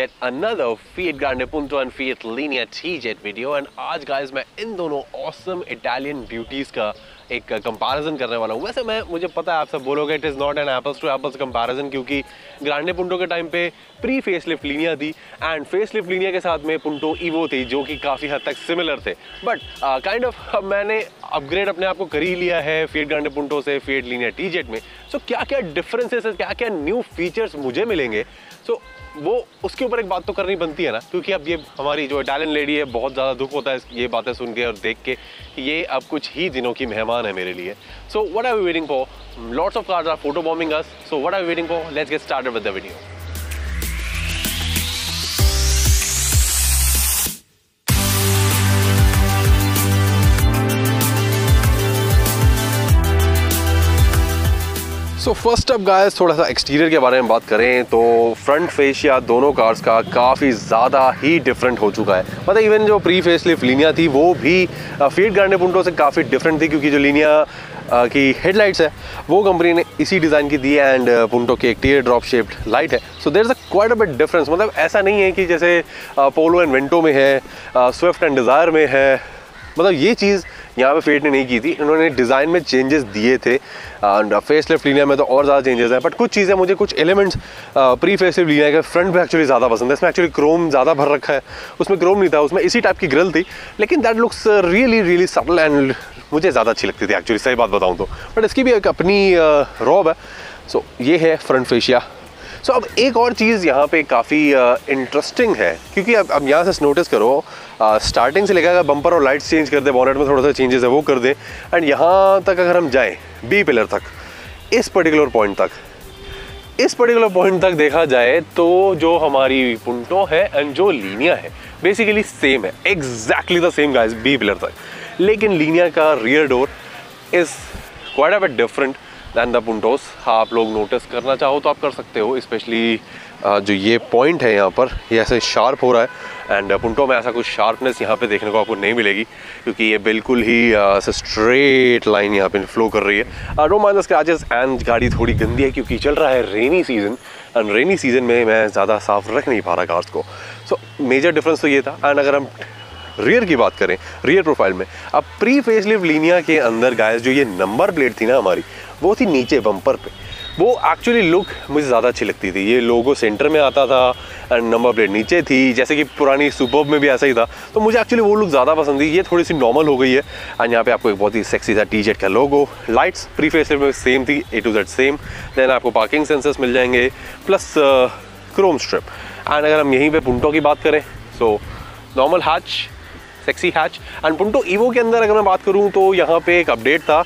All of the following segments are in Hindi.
yet another Fiat Grande Punto and Fiat Linea T-Jet video. And आज, guys, मैं इन दोनों awesome Italian beauties का एक कंपैरिजन करने वाला हूँ। वैसे मैं, मुझे पता है आप सब बोलोगे it is not an apples to apples comparison क्योंकि ग्रांडे पुंटो के टाइम पे फेस लिफ्ट लीनिया थी फेस लिफ्ट लीनिया के साथ में पुंटो ईवो थी, जो कि काफ़ी हद तक सिमिलर थे। बट काइंड ऑफ़ मैंने अपग्रेड अपने आप को कर ही लिया है फीट ग्रांडे पुंटो से फीट लीनिया टी जेट में। सो क्या क्या डिफरेंसेस है क्या क्या न्यू फीचर्स मुझे मिलेंगे? सो वो, उसके ऊपर एक बात तो करनी बनती है ना, क्योंकि अब ये हमारी जो इटालियन लेडी है, बहुत ज़्यादा दुख होता है ये बातें सुन के और देख के ये अब कुछ ही दिनों की मेहमान है मेरे लिए। So what are we waiting for lots of cars are photo bombing us so what are we waiting for let's get started with the video so first up guys थोड़ा सा एक्सटीरियर के बारे में बात करें तो फ्रंट फेशिया दोनों कार्स का काफ़ी ज़्यादा ही डिफरेंट हो चुका है। मतलब इवन जो प्री फेस लिफ्ट लीनिया थी, वो भी फ़ीड ग्रांडे पुंटो से काफ़ी डिफरेंट थी क्योंकि जो लीनिया की हेडलाइट्स है, वो कंपनी ने इसी डिज़ाइन की दी है एंड पुंटो की एक टीयर ड्रॉप शेप्ड लाइट है। So there is a quite a bit difference मतलब ऐसा नहीं है कि जैसे पोलो एंड वेंटो में है स्विफ्ट एंड डिज़ायर में है। मतलब ये चीज़ यहाँ पे फेट नहीं की थी। इन्होंने डिज़ाइन में चेंजेस दिए थे। एंड फेस लिफ्ट लीनिया में तो और ज़्यादा चेंजेस हैं बट कुछ चीज़ें मुझे, कुछ elements pre face lift Linea के फ्रंट पे एक्चुअली ज़्यादा पसंद है। इसमें एक्चुअली क्रोम ज़्यादा भर रखा है। उसमें क्रोम नहीं था, उसमें इसी टाइप की ग्रिल थी। लेकिन that looks really really subtle and मुझे ज़्यादा अच्छी लगती थी एक्चुअली सही बात बताऊँ तो। बट इसकी भी एक अपनी रॉब है। सो ये है फ्रंट फेशिया सो अब एक और चीज़ यहाँ पे काफ़ी इंटरेस्टिंग है, क्योंकि अब अब यहाँ से नोटिस करो स्टार्टिंग से लेकर अगर बम्पर और लाइट्स चेंज कर दे बॉनेट में थोड़ा सा चेंजेस है, वो कर दें एंड यहाँ तक अगर हम जाएँ बी पिलर तक, इस पर्टिकुलर पॉइंट तक, इस पर्टिकुलर पॉइंट तक देखा जाए तो जो हमारी पुंटो है एंड जो लीनिया है बेसिकली सेम है exactly the same guys B pillar तक. लेकिन लीनिया का rear door is quite a different than the Puntos आप लोग नोटिस करना चाहो तो आप कर सकते हो स्पेशली जो ये पॉइंट है यहाँ पर, ये ऐसे शार्प हो रहा है। एंड पुंटो में ऐसा कुछ शार्पनेस यहाँ पे देखने को आपको नहीं मिलेगी, क्योंकि ये बिल्कुल ही ऐसे स्ट्रेट लाइन यहाँ पे फ्लो कर रही है। Don't mind the scratches and गाड़ी थोड़ी गंदी है क्योंकि चल रहा है rainy season and rainy season में मैं ज़्यादा साफ़ रख नहीं पा रहा कार्स को। सो मेजर डिफरेंस तो ये था। एंड अगर हम रियर की बात करें रियर प्रोफ़ाइल में। अब प्री फेसलिफ्ट लीनिया के अंदर गाइस जो ये नंबर प्लेट थी ना हमारी, वो थी नीचे बम्पर पे। वो एक्चुअली लुक मुझे ज़्यादा अच्छी लगती थी। ये लोगो सेंटर में आता था एंड नंबर प्लेट नीचे थी, जैसे कि पुरानी सुपर में भी ऐसा ही था। तो मुझे एक्चुअली वो लुक ज़्यादा पसंद थी। ये थोड़ी सी नॉर्मल हो गई है। एंड यहाँ पे आपको एक बहुत ही सेक्सी सा टी जेट का लोगो लाइट्स प्री फेसलिफ्ट में सेम थी A to Z same then आपको पार्किंग सेंसर्स मिल जाएँगे प्लस क्रोम स्ट्रिप एंड अगर हम यहीं पर पुंटो की बात करें so normal hatch sexy hatch and Punto Evo के अंदर अगर मैं बात करूँ तो यहाँ पे एक अपडेट था।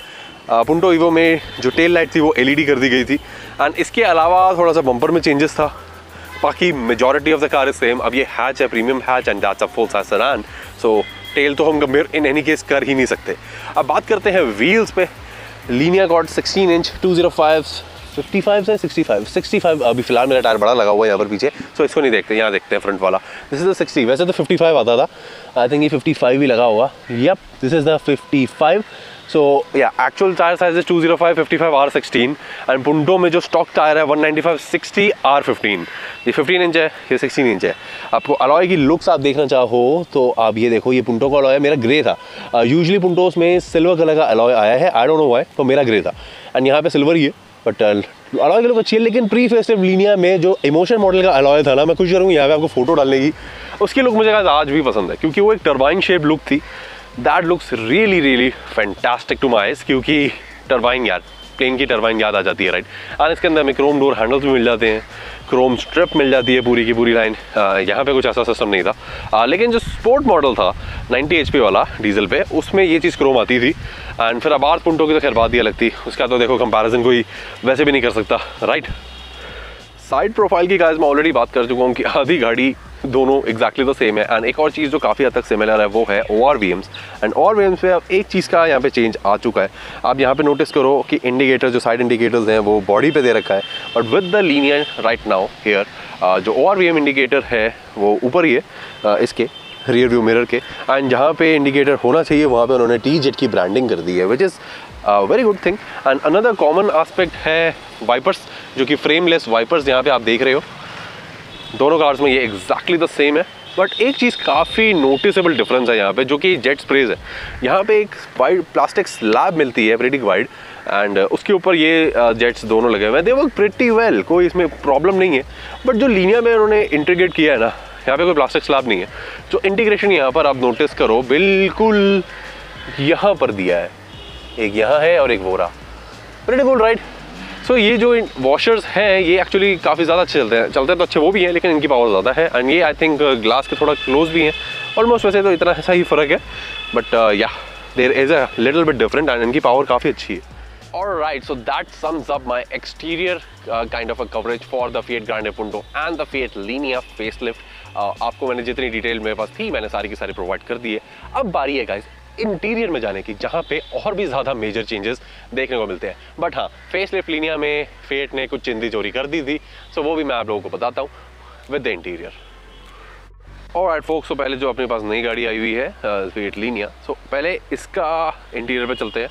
पुंटो ईवो में जो टेल लाइट थी वो एलईडी कर दी गई थी। एंड इसके अलावा थोड़ा सा बम्पर में चेंजेस था। बाकी majority of the car is same अब ये हैच है premium hatch and that's a full size sedan so tell तो हम कंपेयर इन एनी केस कर ही नहीं सकते। अब बात करते हैं व्हील्स पे। लीनिया गॉड 16 इंच 205 55 से 65 65 अभी फ़िलहाल मेरा टायर बड़ा लगा हुआ है यहाँ पर पीछे। सो इसको नहीं देखते, यहाँ देखते हैं फ्रंट वाला। दिस इज़ द 60 वैसे तो 55 आता था। आई थिंक ये 55 ही लगा होगा yup this is the 55 so yeah actual tyre size is 205 55 R 16 and Punto में जो स्टॉक टायर है 195 60 आर 15 ये 15 इंच है, ये 16 इंच है। आपको अलॉय की लुक्स आप देखना चाहो तो आप ये देखो, ये पुंटो का अलॉय मेरा ग्रे था। यूजली पुंटोस में सिल्वर कलर का अलॉय आया है आई डोंट नो वाई तो मेरा ग्रे था। एंड यहाँ पे सिल्वर ही है। बट अलॉय के लोग अच्छी है लेकिन प्री फेस्टिव लीनिया में जो इमोशन मॉडल का अलॉय था ना, मैं खुश करूँगी यहाँ पे आपको फ़ोटो डालने की। उसकी लुक मुझे आज भी पसंद है, क्योंकि वो एक टर्बाइन शेप लुक थी। That looks really really fantastic to my eyes क्योंकि टर्बाइन यार प्लेन की टर्बाइन याद आ जाती है राइट और इसके अंदर हमें क्रोम डोर हैंडल्स भी मिल जाते हैं। क्रोम स्ट्रिप मिल जाती है पूरी की पूरी लाइन यहाँ पे कुछ ऐसा सिस्टम नहीं था। आ, लेकिन जो स्पोर्ट मॉडल था 90 एच वाला डीजल पे उसमें ये चीज़ क्रोम आती थी। एंड फिर अब आर पुंटो की तो खैर बात ही अलग थी। उसका तो देखो कंपैरिजन कोई वैसे भी नहीं कर सकता राइट साइड प्रोफ़ाइल की गाइस मैं ऑलरेडी बात कर चुका हूँ कि आधी गाड़ी दोनों एग्जैक्टली द सेम है। एंड एक और चीज़ जो काफ़ी हद तक सिमिलर है वो है O R V Ms and O R V Ms में अब एक चीज़ का यहाँ पे चेंज आ चुका है। आप यहाँ पे नोटिस करो कि इंडिकेटर जो साइड इंडिकेटर्स हैं वो बॉडी पे दे रखा है। But with the linear right now here जो O R V M indicator है वो ऊपर ही है uh, इसके रियर व्यू मिरर के। एंड जहाँ पे इंडिकेटर होना चाहिए वहाँ पे उन्होंने टी जेट की ब्रांडिंग कर दी है which is very good thing and another common aspect है वाइपर्स जो कि फ्रेमलेस वाइपर्स यहाँ पे आप देख रहे हो। दोनों कार्स में ये एग्जैक्टली द सेम है बट एक चीज़ काफ़ी नोटिसेबल डिफरेंस है यहाँ पे, जो कि जेट स्प्रेज है। यहाँ पे एक वाइड प्लास्टिक स्लैब मिलती है प्रेटिक वाइड एंड उसके ऊपर ये जेट्स दोनों लगे हुए हैं। दे वर्क प्रिटी वेल कोई इसमें प्रॉब्लम नहीं है बट जो लीनिया में उन्होंने इंटीग्रेट किया है ना, यहाँ पे कोई प्लास्टिक स्लैब नहीं है। जो इंटीग्रेशन यहाँ पर आप नोटिस करो, बिल्कुल यहाँ पर दिया है। एक यहाँ है और एक वो रहा। Pretty good right so so, ये जो वॉशर्स हैं ये एक्चुअली काफ़ी ज़्यादा अच्छे चलते हैं। चलते हैं तो अच्छे वो भी हैं लेकिन इनकी पावर ज़्यादा है। एंड ये आई थिंक ग्लास के थोड़ा क्लोज भी हैं। ऑलमोस्ट वैसे तो इतना ऐसा ही फ़र्क है। But yeah there is a little bit different and इनकी पावर काफ़ी अच्छी है। Alright, so that sums up my exterior uh, kind of a coverage for the Fiat Grande Punto and the Fiat Linea facelift. Uh, आपको मैंने जितनी डिटेल मेरे पास थी मैंने सारी की सारी प्रोवाइड कर दी है। अब बारी है गाइस इंटीरियर में जाने की, जहाँ पे और भी ज़्यादा मेजर चेंजेस देखने को मिलते हैं। बट हाँ फेस लिफ्ट लीनिया में फेट ने कुछ चिंदी चोरी कर दी थी सो वो भी मैं आप लोगों को बताता हूँ विद द इंटीरियर और एट फोक्स तो पहले जो अपने पास नई गाड़ी आई हुई है फेट लीनिया सो पहले इसका इंटीरियर पर चलते हैं।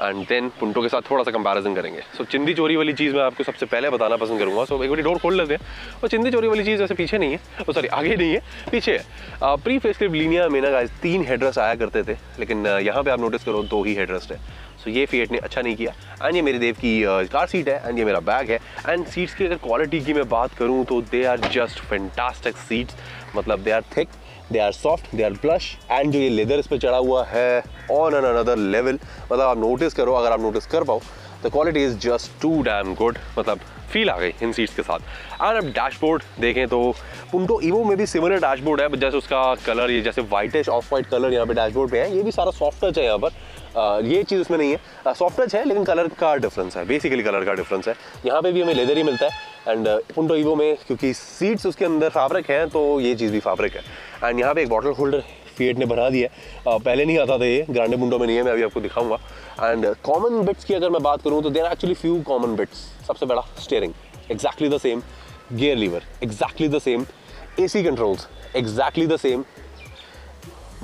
एंड देन पुंटो के साथ थोड़ा सा कंपैरिजन करेंगे। सो so, चिंदी चोरी वाली चीज़ मैं आपको सबसे पहले बताना पसंद करूँगा। सो so, एक बार डोर खोल लेते हैं। और चिंदी चोरी वाली चीज़ ऐसे पीछे नहीं है। वो सॉरी आगे नहीं है। पीछे है। प्री फेसलिफ्ट लीनिया में ना guys, तीन हेडरेस्ट आया करते थे। लेकिन यहाँ पर आप नोटिस करो दो ही हेडरेस्ट है सो so, ये फिएट ने अच्छा नहीं किया। एंड ये मेरे देव की कार सीट है। एंड ये मेरा बैग है। एंड सीट्स की अगर क्वालिटी की मैं बात करूँ तो they are just fantastic seats मतलब they are thick they are soft they are plush and जो ये लेदर इस पर चढ़ा हुआ है ऑन एन अनदर लेवल मतलब आप नोटिस करो, अगर आप नोटिस कर पाओ the quality is just too damn good मतलब फील आ गई इन सीट्स के साथ। एंड अब डैशबोर्ड देखें तो पुंटो ईवो में भी सिमिलर डैशबोर्ड है, जैसे उसका कलर ये जैसे वाइटिश ऑफ़ वाइट कलर यहाँ पे डैशबोर्ड पे है, ये भी सारा सॉफ्ट टच है यहाँ पर। ये चीज़ उसमें नहीं है। सॉफ्ट टच है, लेकिन कलर का डिफरेंस है बेसिकली कलर का डिफरेंस है। यहाँ पे भी हमें लेदर ही मिलता है। एंड पुंटो ईवो में क्योंकि सीट्स उसके अंदर फैब्रिक हैं तो ये चीज़ भी फैब्रिक है। एंड यहाँ पे एक बॉटल होल्डर फिएट ने बना दिया है। पहले नहीं आता था ये ग्रांडे पुंटो में नहीं है मैं अभी आपको दिखाऊँगा। एंड कॉमन बिट्स की अगर मैं बात करूँ तो there actually few common bits सबसे बड़ा steering exactly the same gear lever exactly the same ac controls exactly the same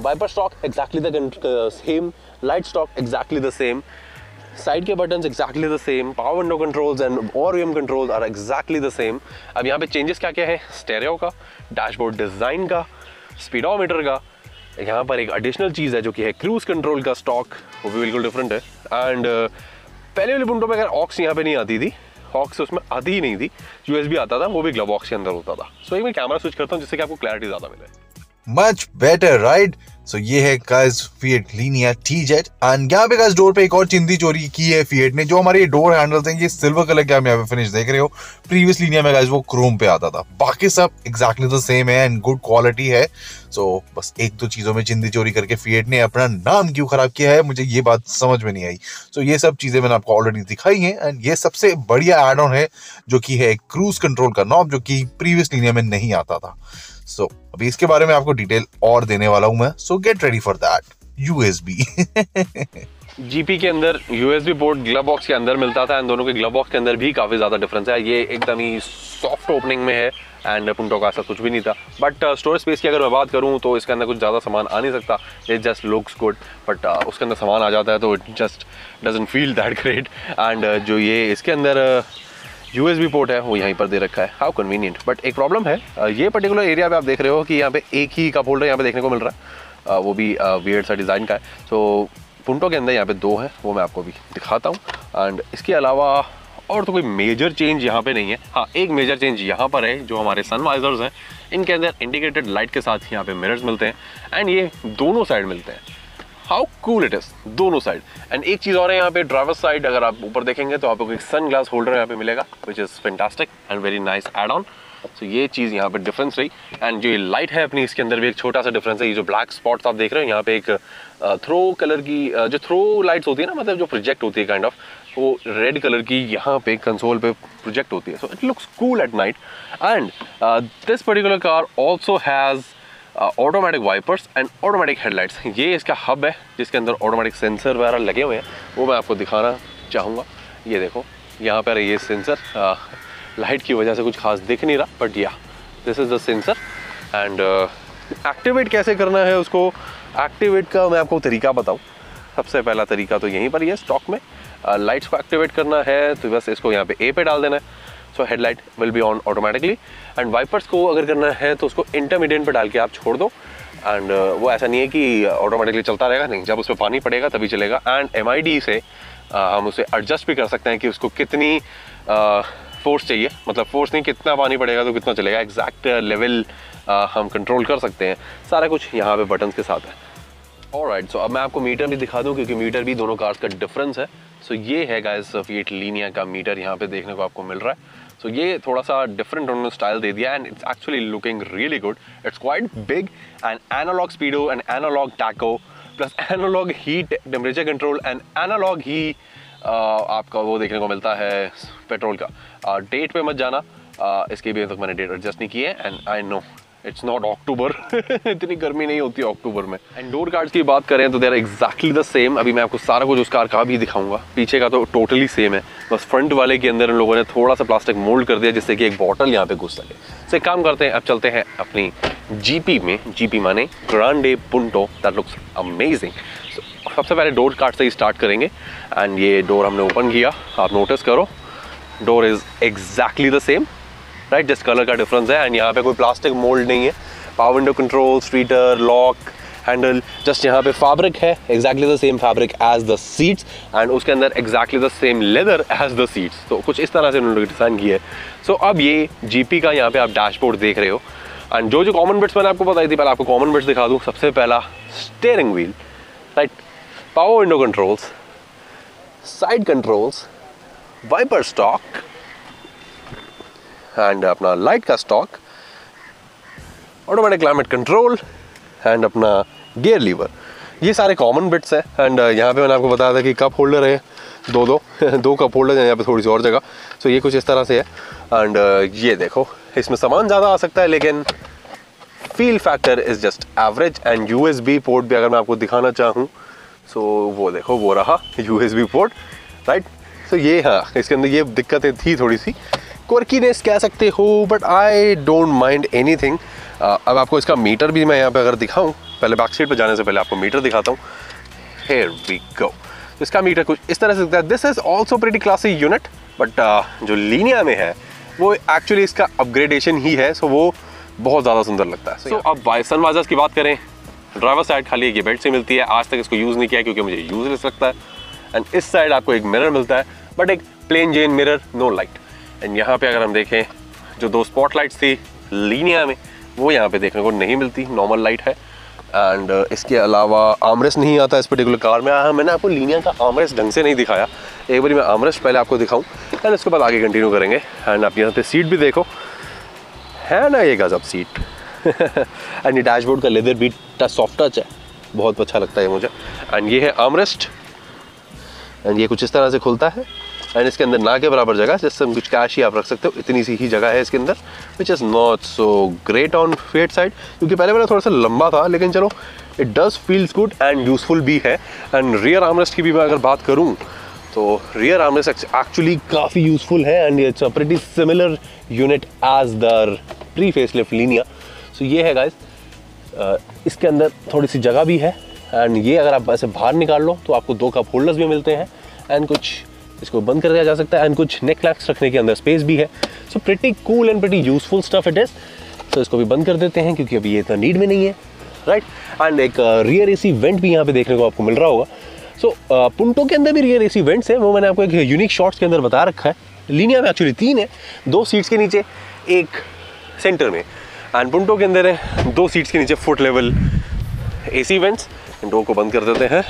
wiper stock exactly the uh, same light stock exactly the same side के button exactly the same power window controls and ORM controls are exactly the same अब यहाँ पे चेंजेस क्या क्या है? स्टेरियो का डैशबोर्ड डिज़ाइन का स्पीडोमीटर का। यहाँ पर एक एडिशनल चीज़ है जो कि है क्रूज कंट्रोल का स्टॉक वो भी बिल्कुल डिफरेंट है। एंड uh, पहले वाले पुंटो में अगर ऑक्स यहाँ पे नहीं आती थी हॉक्स उसमें आती ही नहीं थी। यूएसबी आता था वो भी ग्लव बॉक्स के अंदर होता था। सो so, एक मैं कैमरा स्विच करता हूँ जिससे कि आपको क्लैरिटी ज़्यादा मिले। मच बेटर राइट सो ये है guys Fiat Linea T jet and यहाँ पे गाइस डोर पे एक और चिंदी चोरी की है फिएट ने जो हमारे ये डोर हैंडल्स हैं ये सिल्वर कलर के आप यहाँ पे फिनिश देख रहे हो। प्रीवियस लीनिया में गाइस वो क्रोम पे आता था। बाकी सब एग्जैक्टली द सेम है एंड गुड क्वालिटी है। सो so, बस एक दो चीज़ों में चिंदी चोरी करके फिएट ने अपना नाम क्यों खराब किया है मुझे ये बात समझ में नहीं आई। सो so, ये सब चीज़ें मैंने आपको ऑलरेडी दिखाई है एंड ये सबसे बढ़िया एड ऑन है जो कि है क्रूज कंट्रोल का नॉब जो कि प्रीवियस लीनिया में नहीं आता था। सो so, अभी इसके बारे में आपको डिटेल और देने वाला हूँ मैं। So get ready for that USB GP के अंदर यूएसबी पोर्ट ग्लव बॉक्स के अंदर मिलता था एंड दोनों के ग्लव बॉक्स के अंदर भी काफ़ी ज़्यादा डिफरेंस है। ये एकदम ही सॉफ्ट ओपनिंग में है एंड पुंटो का ऐसा कुछ भी नहीं था। बट स्टोरेज स्पेस की अगर मैं बात करूँ तो इसके अंदर कुछ ज़्यादा सामान आ नहीं सकता। It just looks good but उसके अंदर सामान आ जाता है तो it just doesn't feel that great and जो ये इसके अंदर यू एस बी पोर्ट है वो यहीं पर दे रखा है। हाउ कन्वीनियंट बट एक प्रॉब्लम है ये पर्टिकुलर एरिया पे आप देख रहे हो कि यहाँ पे एक ही कप होल्डर यहाँ पे देखने को मिल रहा है। वो भी वियर्ड सा डिज़ाइन का है। सो so, पुंटो के अंदर यहाँ पे दो हैं वो मैं आपको भी दिखाता हूँ। एंड इसके अलावा और तो कोई मेजर चेंज यहाँ पे नहीं है। हाँ एक मेजर चेंज यहाँ पर है जो हमारे सनवाइजर्स हैं। इनके अंदर इंडिकेटेड लाइट के साथ यहाँ पे मिरर्स मिलते हैं। एंड ये दोनों साइड मिलते हैं। हाउ कूल इट इज़ दोनों साइड एंड एक चीज़ और है यहाँ पे ड्राइवर साइड अगर आप ऊपर देखेंगे तो आपको एक सन ग्लास होल्डर यहाँ पे मिलेगा which is fantastic and very nice add on सो ये चीज़ यहाँ पे डिफरेंस रही. एंड जो ये लाइट है अपनी, इसके अंदर भी एक छोटा सा डिफरेंस है। ये जो ब्लैक स्पॉट्स आप देख रहे हो, यहाँ पे एक थ्रो कलर की जो थ्रो लाइट्स होती है ना मतलब जो प्रोजेक्ट होती है काइंड ऑफ़ वो रेड कलर की यहाँ पे कंसोल पे प्रोजेक्ट होती है. So it looks cool at night and this particular car also has automatic wipers and automatic headlights ये इसका हब है, जिसके अंदर ऑटोमेटिक सेंसर वगैरह लगे हुए हैं। वो मैं आपको दिखाना चाहूँगा। ये देखो, यहाँ पर ये सेंसर लाइट की वजह से कुछ खास दिख नहीं रहा but yeah this is the sensor and activate कैसे करना है उसको? एक्टिवेट का मैं आपको तरीका बताऊँ। सबसे पहला तरीका तो यहीं पर ही है स्टॉक में। लाइट्स को एक्टिवेट करना है तो बस इसको यहाँ पे ए पे डाल देना है। So headlight will be on automatically and wipers को अगर करना है तो उसको इंटरमीडिएट पर डाल के आप छोड़ दो। एंड वो ऐसा नहीं है कि ऑटोमेटिकली चलता रहेगा नहीं। जब उस पर पानी पड़ेगा तभी चलेगा। एंड एमआईडी से अ, हम उसे एडजस्ट भी कर सकते हैं कि उसको कितनी फोर्स चाहिए। मतलब फोर्स नहीं कितना पानी पड़ेगा तो कितना चलेगा। एग्जैक्ट लेवल हम कंट्रोल कर सकते हैं। सारा कुछ यहाँ पे बटन्स के साथ है। और राइट सो अब मैं आपको मीटर भी दिखा दूँ क्योंकि मीटर भी दोनों कार्स का डिफरेंस है। सो so, ये है गाइस फीट लीनिया का मीटर यहाँ पे देखने को आपको मिल रहा है। सो ये थोड़ा सा डिफरेंट उन्होंने स्टाइल दे दिया and it's actually looking really good it's quite big and analogue speedo and analogue tacho plus analogue heat temperature control and analogue ही आपका वो देखने को मिलता है पेट्रोल का। डेट पे मत जाना। इसके इसकी भी तक मैंने डेट एडजस्ट नहीं की है and I know it's not October इतनी गर्मी नहीं होती अक्टूबर में। एंड डोर कार्ड्स की बात करें तो देर एग्जैक्टली द सेम अभी मैं आपको सारा कुछ उस कार का भी दिखाऊँगा। पीछे का तो टोटली सेम है। बस फ्रंट वाले के अंदर इन लोगों ने थोड़ा सा प्लास्टिक मोल्ड कर दिया जिससे कि एक बॉटल यहाँ पे घुस सके। तो एक काम करते हैं, अब चलते हैं अपनी जीपी में। जीपी माने grand Grande Punto that looks amazing सबसे पहले डोर कार्ड से ही स्टार्ट करेंगे। एंड ये डोर हमने ओपन किया। आप नोटिस करो। Door is exactly the same right just colour का डिफरेंस है एंड यहाँ पे कोई प्लास्टिक मोल्ड नहीं है। पावर विंडो कंट्रोल स्ट्रीटर लॉक हैंडल जस्ट यहाँ पे फैब्रिक है exactly the same fabric as the seats and उसके अंदर exactly the same leather as the seats तो कुछ इस तरह से उन्होंने डिज़ाइन किया है। सो अब ये जीपी का यहाँ पे आप डैशबोर्ड देख रहे हो। एंड जो जो कॉमन बिट्स मैंने आपको बताई थी, पहले आपको कॉमन बिट्स दिखा दूँ। सबसे पहला steering wheel right power window controls side controls wiper stock and अपना लाइट का stock automatic climate control and अपना गियर लीवर ये सारे कॉमन बिट्स हैं एंड यहाँ पे मैंने आपको बताया था कि कप होल्डर है, दो दो दो कप होल्डर हैं, यहाँ पे थोड़ी सी और जगह। सो ये कुछ इस तरह से है एंड ये देखो, इसमें सामान ज़्यादा आ सकता है, लेकिन feel factor is just average and USB port भी अगर मैं आपको दिखाना चाहूँ सो वो देखो, वो रहा यूएसबी पोर्ट राइट सो ये हाँ इसके अंदर ये दिक्कतें थी थोड़ी सी क्वर्कीनेस कह सकते हो but I don't mind anything अब आपको इसका मीटर भी मैं यहाँ पे अगर दिखाऊँ पहले बैक साइड पे जाने से पहले आपको मीटर दिखाता हूँ। हेयर वी गो इसका मीटर कुछ इस तरह से दिखता है। This is also pretty classy unit but जो लीनिया में है वो एक्चुअली इसका अपग्रेडेशन ही है सो वो बहुत ज़्यादा सुंदर लगता है। सो so, अब बाय सनवाइजर्स की बात करें ड्राइवर साइड खाली एक ये बेल्ट से मिलती है आज तक इसको यूज़ नहीं किया क्योंकि मुझे यूजलेस लगता है। एंड इस साइड आपको एक मिरर मिलता है बट एक plain Jane mirror no light and यहाँ पे अगर हम देखें, जो दो स्पॉट लाइट्स थी लीनिया में, वो यहाँ पे देखने को नहीं मिलती नॉर्मल लाइट है। एंड इसके अलावा आमरेस नहीं आता इस पर्टिकुलर कार में। आया मैंने आपको लीनिया का आमरेस ढंग से नहीं दिखाया। एक बार मैं आमरेस पहले आपको दिखाऊँ एंड इसके बाद आगे कंटिन्यू करेंगे। एंड आप यहाँ पे सीट भी देखो। है ना ये गजब सीट एंड ये डैशबोर्ड का लेदर भी टच सॉफ्ट टच है। बहुत अच्छा लगता है मुझे। एंड ये है आमरेस्ट एंड ये कुछ इस तरह से खुलता है। एंड इसके अंदर ना के बराबर जगह जिससे हम कुछ कैश ही आप रख सकते हो, इतनी सी ही जगह है इसके अंदर which is not so great on fat side क्योंकि पहले वाला थोड़ा सा लंबा था, लेकिन चलो it does feels good and useful भी है। एंड रियर आर्मरेस्ट की भी मैं अगर बात करूँ तो रियर आर्मरेस्ट एक्चुअली काफ़ी यूजफुल है and it's a similar unit as the pre facelift Linea so ये है गाइस इसके अंदर थोड़ी सी जगह भी है एंड ये अगर आप ऐसे बाहर निकाल लो तो आपको दो कप होल्डर्स भी मिलते हैं एंड कुछ इसको बंद कर दिया जा सकता है एंड कुछ नेक लैक्स रखने के अंदर स्पेस भी है। So pretty cool and pretty useful stuff it is so इसको भी बंद कर देते हैं क्योंकि अभी ये इतना नीड में नहीं है। Right right? एंड एक रियर एसी वेंट भी यहाँ पे देखने को आपको मिल रहा होगा। सो so, पुंटो के अंदर भी रियर एसी वेंट्स है। वो मैंने आपको एक यूनिक शॉट्स के अंदर बता रखा है। लीनिया में एक्चुअली तीन है। दो सीट्स के नीचे एक सेंटर में। एंड पुंटो के अंदर है दो सीट्स के नीचे foot level A C vents door को बंद कर देते हैं।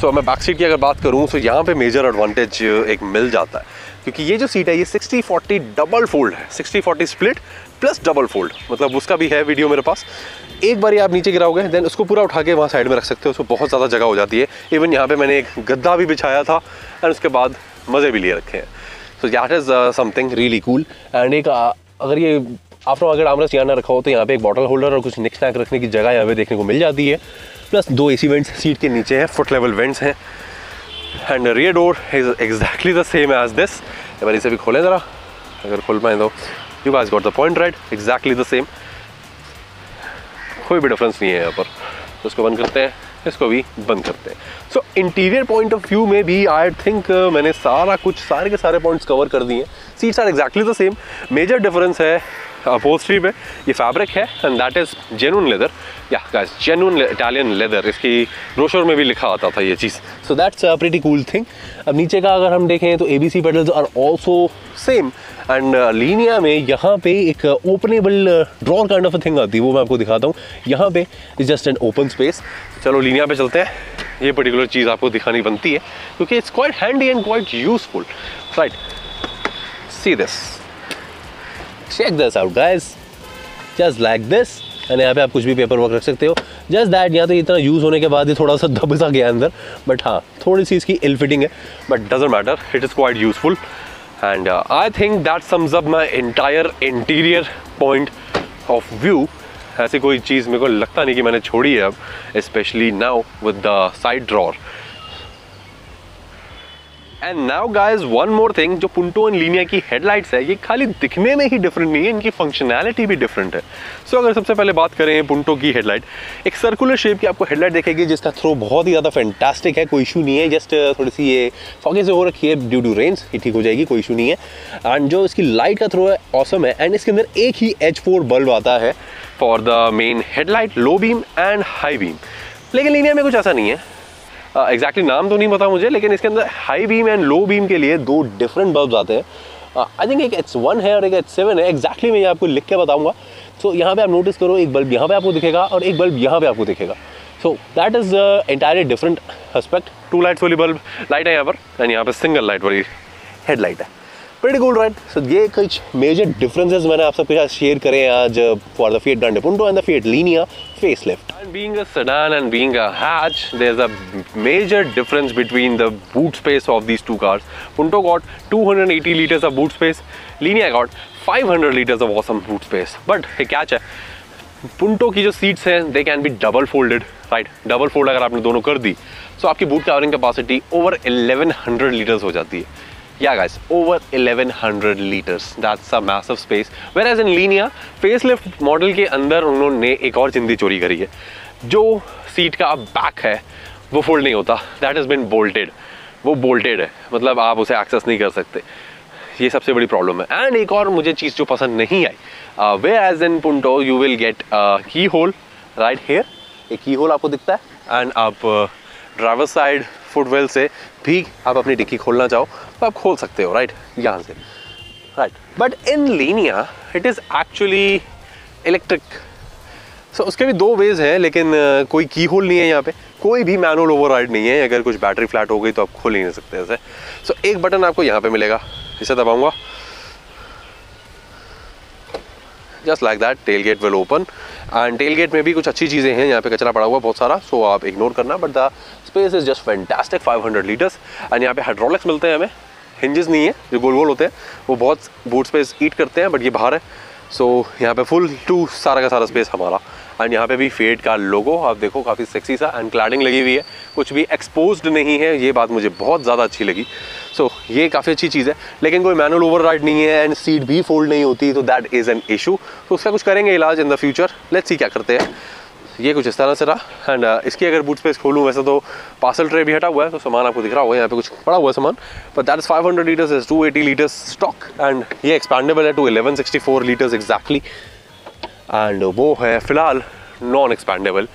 सो so, मैं बैक सीट की अगर बात करूँ तो यहाँ पे मेजर एडवांटेज एक मिल जाता है। क्योंकि ये जो सीट है ये 60 40 डबल फोल्ड है। 60 40 स्प्लिट प्लस डबल फोल्ड मतलब उसका भी है वीडियो मेरे पास। एक बार आप नीचे गिराओगे देन उसको पूरा उठा के वहाँ साइड में रख सकते हो। उसको बहुत ज़्यादा जगह हो जाती है। इवन यहाँ पर मैंने एक गद्दा भी बिछाया था एंड उसके बाद मज़े भी लिए रखे हैं। So that is something really cool and एक uh, अगर ये आफ्टर अगर आमरस यहाँ ना रखा हो तो यहाँ पे एक बॉटल होल्डर और कुछ निक स्नैक रखने की जगह यहाँ पे देखने को मिल जाती है। प्लस दो एसी वेंट्स सीट के नीचे हैं फुट लेवल वेंट्स हैं। And rear door is exactly the same as this अगर इसे भी खोलें ज़रा, अगर खोल पाए तो। You guys got the point right exactly the same कोई भी डिफरेंस नहीं है यहाँ पर। तो इसको बंद करते हैं। इसको भी बंद करते हैं। So interior point of view में भी आई थिंक मैंने सारा कुछ, सारे के सारे पॉइंट्स कवर कर दिए seats are exactly the same major difference है अपोस्ट्री पे ये फैब्रिक है and that is genuine leather yeah guys genuine Italian leather इसकी ब्रोशर में भी लिखा आता था ये चीज़। So that's a pretty cool thing अब नीचे का अगर हम देखें तो A B C pedals are also same and Linea में यहाँ पे एक openable drawer kind of thing आती है, वो मैं आपको दिखाता हूँ। यहाँ पे is just an open space चलो लीनिया पे चलते हैं। ये पर्टिकुलर चीज़ आपको दिखानी बनती है, क्योंकि it's quite handy and quite useful right see this check this out guys just like this and यहाँ पे आप कुछ भी पेपर वर्क रख सकते हो। जस्ट दैट यहाँ तो इतना यूज़ होने के बाद ही थोड़ा सा दब सा गया अंदर। बट हाँ थोड़ी सी इसकी इल फिटिंग है। But doesn't matter it is quite useful and I think that sums up my entire interior point of view ऐसी कोई चीज़ मेरे को लगता नहीं कि मैंने छोड़ी है अब specially now with the side drawer and now guys one more thing जो पुंटो एंड लीनिया की हेडलाइट्स है ये खाली दिखने में ही डिफरेंट नहीं है इनकी फंक्शनैलिटी भी डिफरेंट है। सो so, अगर सबसे पहले बात करें पुंटो की हेडलाइट एक सर्कुलर शेप की आपको हेडलाइट देखेगी जिसका थ्रो बहुत ही ज़्यादा फैंटास्टिक है कोई इशू नहीं है जस्ट थोड़ी सी ये फॉगे से हो रखी है ड्यू टू रेंज ये ठीक हो जाएगी कोई इशू नहीं है। एंड जो इसकी लाइट का थ्रो है ऑसम है। एंड इसके अंदर एक ही एच बल्ब आता है for the main headlight low beam and high beam लेकिन लीनिया में कुछ ऐसा नहीं है। एग्जैक्टली uh, नाम तो नहीं पता मुझे लेकिन इसके अंदर high beam and low beam के लिए दो डिफरेंट बल्ब आते हैं। आई थिंक एक एच वन है और एक एच सेवन है। एक्जैक्टली मैं आपको लिख के बताऊँगा। So, यहाँ पे आप नोटिस करो एक बल्ब यहाँ पे आपको दिखेगा और एक बल्ब यहाँ पे आपको दिखेगा। So that is entirely different aspect two lights वाली बल्ब लाइट है यहाँ पर एंड यहाँ पर सिंगल लाइट वाली हेडलाइट है। प्रेटी गुड राइट सो ये कुछ मेजर डिफरेंसेस मैंने आप सबके साथ शेयर करें आज for the Fiat Grande Punto and the Fiat Linea facelift and being a and being hatch there is a major difference between the boot space of these two cars Punto got 280 litres of boot space Linea got 500 litres of awesome boot space but a catch है पुंटो की जो सीट्स हैं they can be double folded right double fold अगर आपने दोनों कर दी तो so आपकी boot covering capacity over 1100 litres हो जाती है। Yeah, guys, over 1100 liters. That's a massive space. Whereas in Linea facelift model के अंदर उन्होंने एक और चिंदी चोरी करी है। जो सीट का बैक है, वो फोल्ड नहीं होता। दैट इज़ बिन बोल्टेड वो बोल्टेड है। मतलब आप उसे एक्सेस नहीं कर सकते। ये सबसे बड़ी प्रॉब्लम है। एंड एक और मुझे चीज़ जो पसंद नहीं आई way as in Punto you will get keyhole right here एक की होल आपको दिखता है। एंड आप ड्राइवर साइड फुटवेल से भी आप अपनी डिक्की खोलना चाहो तो आप खोल सकते हो राइट यहाँ से right but in Linea it is actually electric so उसके भी दो वेज हैं लेकिन कोई की होल नहीं है यहाँ पे। कोई भी मैनुअल ओवर नहीं है अगर कुछ बैटरी फ्लैट हो गई तो आप खोल ही नहीं सकते ऐसे। सो so, एक बटन आपको यहाँ पे मिलेगा इसे दबाऊँगा। Just like that tailgate will open and tailgate में भी कुछ अच्छी चीज़ें हैं यहाँ पे कचरा पड़ा हुआ बहुत सारा सो so आप इग्नोर करना but the space is just fantastic 500 litres and यहाँ पे हाइड्रोलिक्स मिलते हैं हमें हिंजेस नहीं है जो गोल गोल होते हैं वो बहुत बूट स्पेस ईट करते हैं बट ये बाहर है. सो so, यहाँ पे फुल टू सारा का सारा स्पेस हमारा. एंड यहाँ पे भी फेड का लोगो आप देखो काफ़ी सेक्सी सा एंड क्लाडिंग लगी हुई है. कुछ भी एक्सपोज्ड नहीं है ये बात मुझे बहुत ज़्यादा अच्छी लगी. सो ये काफ़ी अच्छी चीज़ है। लेकिन कोई मैनुअल ओवर नहीं है एंड सीट भी फोल्ड नहीं होती तो दैट इज़ एन इशू तो उसका कुछ करेंगे इलाज in the future let's see क्या करते हैं। ये कुछ इस तरह से रहा। एंड uh, इसकी अगर बूट स्पेस खोलूँ वैसे तो पार्सल ट्रे भी हटा हुआ है तो सामान आपको दिख रहा होगा यहाँ पे कुछ पड़ा हुआ है सामान। But that is 500 litres is 280 litres stock and ये एक्सपैंडेबल है टू 1164 लीटर्स एग्जैक्टली एंड वो है फ़िलहाल नॉन एक्सपैंडेबल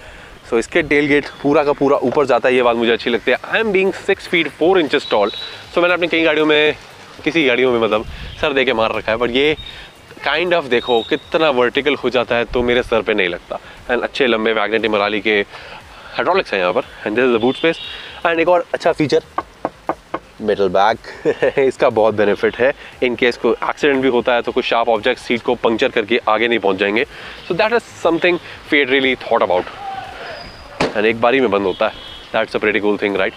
सो so, इसके टेल गेट पूरा का पूरा ऊपर जाता है ये बात मुझे अच्छी लगती है। I am being six feet four inches tall so मैंने अपनी कई गाड़ियों में किसी गाड़ियों में मतलब सर दे के मार रखा है बट ये काइंड kind ऑफ़ of देखो कितना वर्टिकल हो जाता है तो मेरे सर पे नहीं लगता। एंड अच्छे लंबे मैग्नेटिक मराली के हाइड्रोलिक्स हैं यहाँ पर and this is the boot space and एक और अच्छा फीचर मेटल बैग इसका बहुत बेनिफिट है। इन केस को एक्सीडेंट भी होता है तो कुछ शार्प ऑब्जेक्ट सीट को पंक्चर करके आगे नहीं पहुँच जाएँगे। So that is something fed really thought about and एक बारी में बंद होता है that's a pretty cool thing right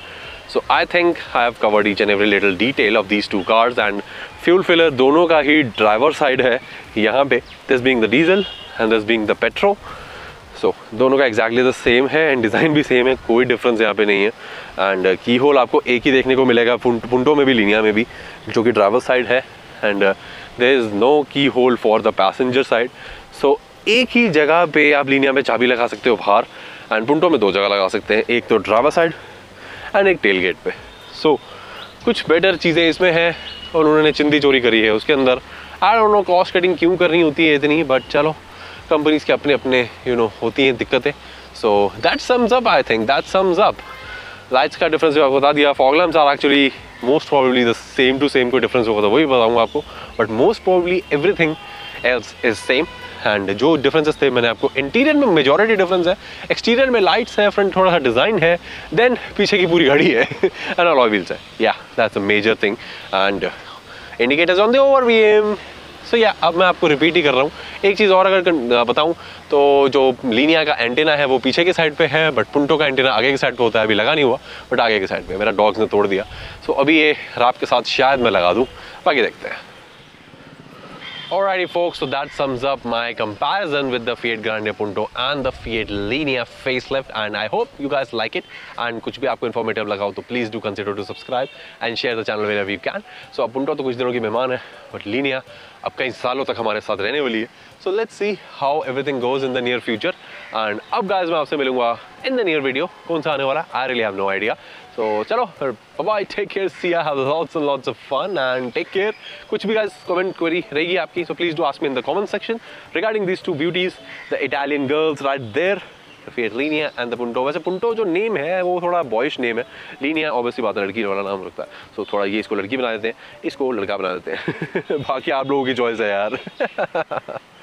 so I think I have covered each and every little detail of these two cars and fuel filler दोनों का ही ड्राइवर साइड है यहाँ पे। This being the diesel and this being the petrol so दोनों का एग्जैक्टली द सेम है एंड डिज़ाइन भी सेम है, कोई डिफरेंस यहाँ पे नहीं है। एंड की होल आपको एक ही देखने को मिलेगा पुंटो में भी, लिनिया में भी, जो कि ड्राइवर साइड है। And there is no keyhole for the passenger side so एक ही जगह पे आप लिनिया में चाबी लगा सकते हो बाहर। एंड पुंटो में दो जगह लगा सकते हैं। एक तो ड्राइवर साइड एंड एक टेल गेट पर सो कुछ बेटर चीज़ें इसमें हैं और उन्होंने चिंदी चोरी करी है। उसके अंदर I don't know cost cutting क्यों करनी होती है इतनी बट चलो कंपनीज़ के अपने अपने यू you नो know, होती हैं दिक्कतें। So that sums up I think that sums up lights का डिफरेंस भी आपको बता दिया foglamps are actually most probably the same to same कोई डिफरेंस होगा तो वही बताऊँगा आपको। But most probably everything else is same and जो डिफरेंसेस थे मैंने आपको इंटीरियर में मेजोरिटी डिफरेंस है। एक्सटीरियर में लाइट्स है फ्रंट थोड़ा सा डिज़ाइन है देन पीछे की पूरी गाड़ी है एंड अलॉय व्हील्स है। Yeah that's a major thing and indicators on the over V M so yeah अब मैं आपको रिपीट ही कर रहा हूँ। एक चीज़ और अगर बताऊँ तो जो लीनिया का एंटेना है वो पीछे के साइड पे है बट पुंटो का एंटेना आगे के साइड पे होता है अभी लगा नहीं हुआ बट आगे के साइड पे मेरा डॉग्स ने तोड़ दिया। सो so, अभी ये रात के साथ शायद मैं लगा दूँ। बाकी देखते हैं। Alrighty folks, so that sums up my comparison with the Fiat Grande Punto and the Fiat Linea facelift and I hope you guys like it and कुछ भी आपको informative लगा हो तो please do consider to subscribe and share the channel wherever you can. So Punto तो कुछ दिनों की मेहमान है but Linea अब कई सालों तक हमारे साथ रहने वाली है so let's see how everything goes in the near future and अब गाइस मैं आपसे मिलूँगा इन द नियर वीडियो कौन सा आने वाला? I really have no idea so चलो bye take care see I have lots and lots of fun and take care कुछ भी गाइस कमेंट क्वेरी रहेगी आपकी so please do ask me in the comment section regarding these two beauties the Italian girls right there फिर लीनिया एंड द पुंटो वैसे पुंटो जो नेम है, वो थोड़ा बॉयश नेम है. लीनिया ऑब्वियसली बात है लड़की वाला नाम रखता है. सो थोड़ा ये इसको लड़की बना देते हैं, इसको लड़का बना देते हैं. बाकी आप लोगों की चॉइस है यार.